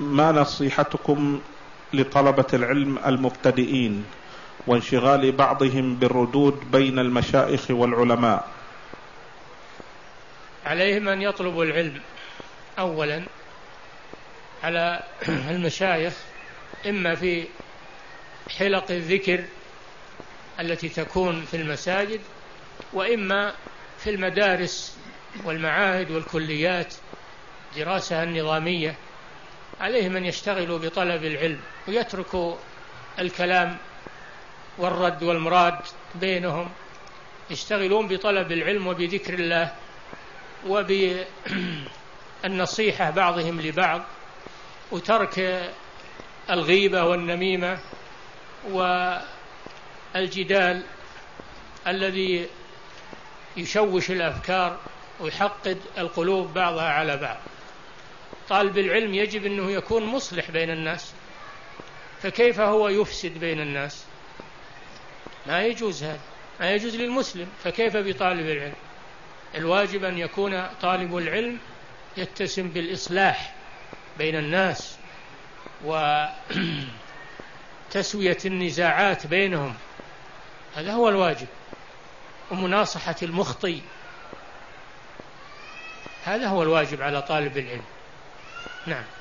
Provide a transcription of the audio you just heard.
ما نصيحتكم لطلبة العلم المبتدئين وانشغال بعضهم بالردود بين المشايخ والعلماء؟ عليهم أن يطلبوا العلم أولا على المشايخ إما في حلق الذكر التي تكون في المساجد وإما في المدارس والمعاهد والكليات دراسة النظامية. عليهم أن يشتغلوا بطلب العلم ويتركوا الكلام والرد والمراد بينهم. يشتغلون بطلب العلم وبذكر الله وبالنصيحة بعضهم لبعض وترك الغيبة والنميمة والجدال الذي يشوش الأفكار ويحقد القلوب بعضها على بعض. طالب العلم يجب أنه يكون مصلح بين الناس. فكيف هو يفسد بين الناس؟ ما يجوز هذا. ما يجوز للمسلم. فكيف بطالب العلم؟ الواجب أن يكون طالب العلم يتسم بالإصلاح بين الناس وتسوية النزاعات بينهم. هذا هو الواجب. ومناصحة المخطي هذا هو الواجب على طالب العلم. Nah.